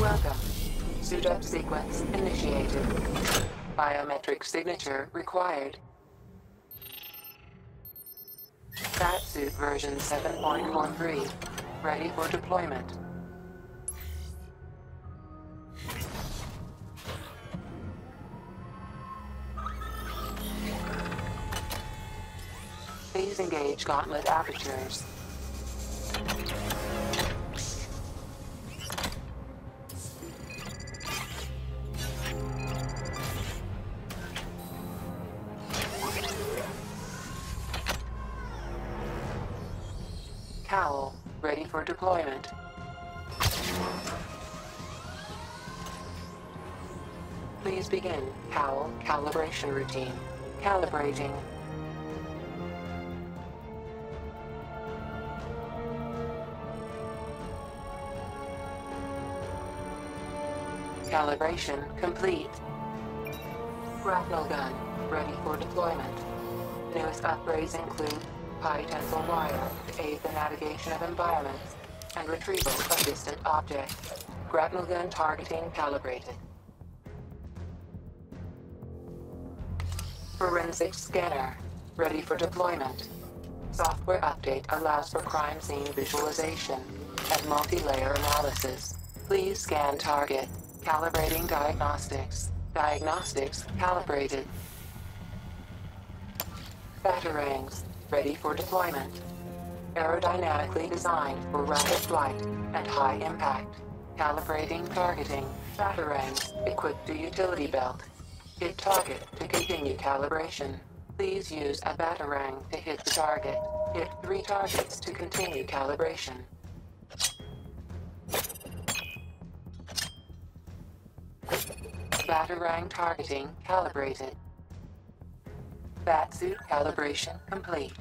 Welcome. Suit up sequence initiated. Biometric signature required. Batsuit version 7.13. Ready for deployment. Please engage gauntlet apertures. Cowl, ready for deployment. Please begin Cowl calibration routine. Calibrating. Calibration complete. Grapnel gun, ready for deployment. Newest upgrades include tensile wire to aid the navigation of environments and retrieval of distant objects. Grapnel gun targeting calibrated. Forensic scanner, ready for deployment. Software update allows for crime scene visualization and multi-layer analysis. Please scan target. Calibrating diagnostics. Diagnostics calibrated. Batarangs, ready for deployment. Aerodynamically designed for rapid flight and high impact. Calibrating targeting. Batarangs, equipped to utility belt. Hit target to continue calibration. Please use a Batarang to hit the target. Hit three targets to continue calibration. Batarang targeting calibrated. Batsuit calibration complete.